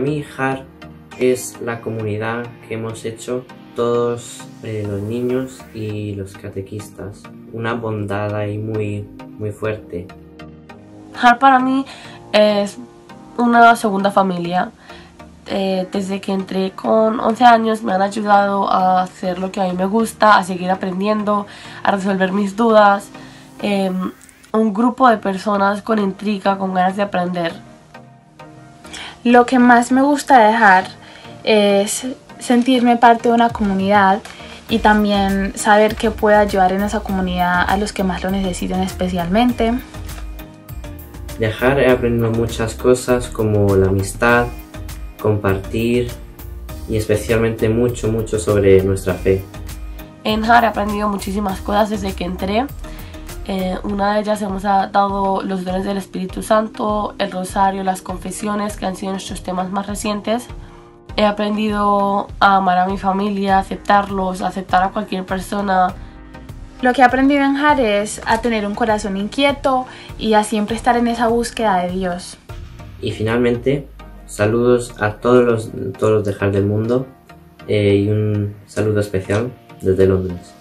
mí JAR es la comunidad que hemos hecho todos eh, los niños y los catequistas. Una bondad ahí muy, muy fuerte. JAR para mí es una segunda familia. Eh, desde que entré con 11 años me han ayudado a hacer lo que a mí me gusta, a seguir aprendiendo, a resolver mis dudas. Em, un grupo de personas con intriga, con ganas de aprender. Lo que más me gusta dejar es sentirme parte de una comunidad y también saber que puedo ayudar en esa comunidad a los que más lo necesiten especialmente. Viajar he aprendido muchas cosas como la amistad, compartir y especialmente mucho, mucho sobre nuestra fe. En JAR he aprendido muchísimas cosas desde que entré. Eh, una de ellas hemos dado los dones del Espíritu Santo, el rosario, las confesiones, que han sido nuestros temas más recientes. He aprendido a amar a mi familia, a aceptarlos, a aceptar a cualquier persona. Lo que he aprendido en JAR es a tener un corazón inquieto y a siempre estar en esa búsqueda de Dios. Y finalmente, saludos a todos los, todos los de JAR del mundo eh, y un saludo especial desde Londres.